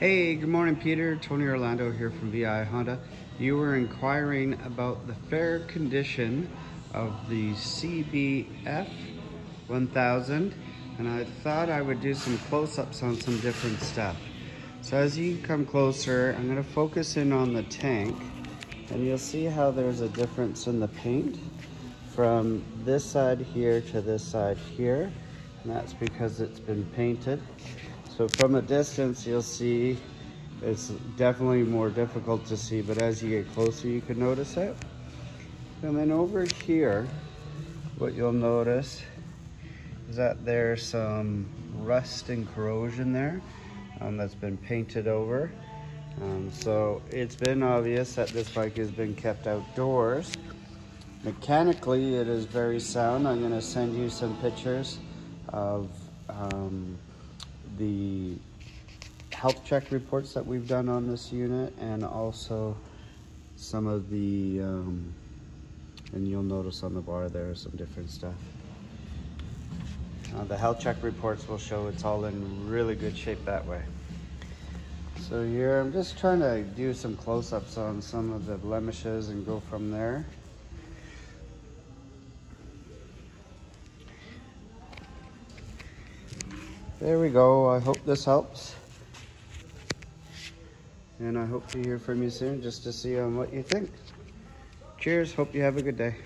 Hey, good morning, Peter. Tony Orlando here from VI Honda. You were inquiring about the fair condition of the CBF 1000, and I thought I would do some close-ups on some different stuff. So as you come closer, I'm gonna focus in on the tank, and you'll see how there's a difference in the paint from this side here to this side here, and that's because it's been painted. So from a distance, you'll see it's definitely more difficult to see, but as you get closer, you can notice it. And then over here, what you'll notice is that there's some rust and corrosion there um, that's been painted over. Um, so it's been obvious that this bike has been kept outdoors. Mechanically, it is very sound. I'm gonna send you some pictures of um, health check reports that we've done on this unit and also some of the, um, and you'll notice on the bar there are some different stuff. Uh, the health check reports will show it's all in really good shape that way. So here, I'm just trying to do some close-ups on some of the blemishes and go from there. There we go. I hope this helps. And I hope to hear from you soon just to see on what you think. Cheers. Hope you have a good day.